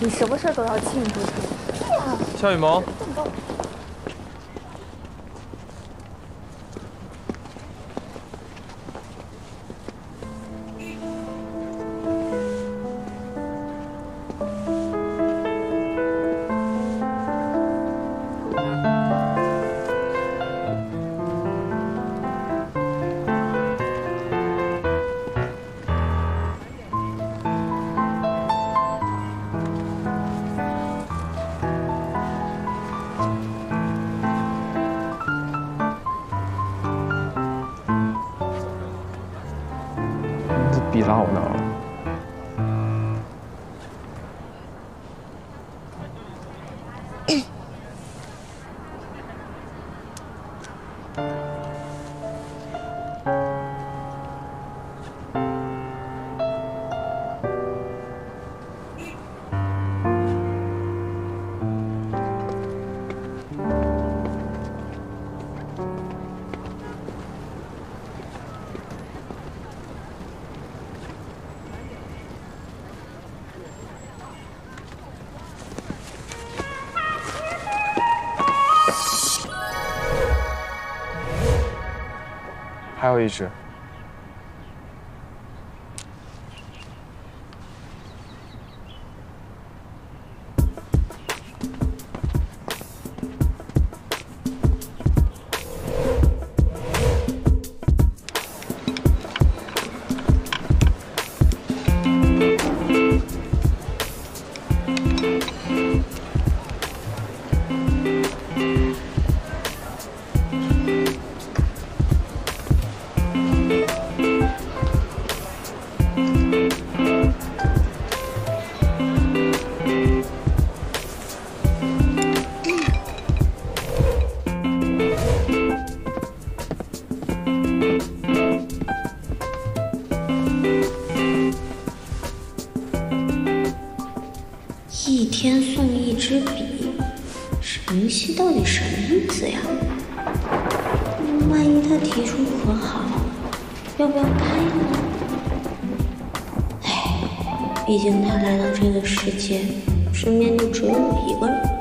你什么事都要庆祝？对啊，夏雨萌。逼老呢。还有一只。一天送一支笔，晨曦到底什么意思呀？万一他提出和好，要不要答应呢？哎，毕竟他来到这个世界，身边就只有我一个人。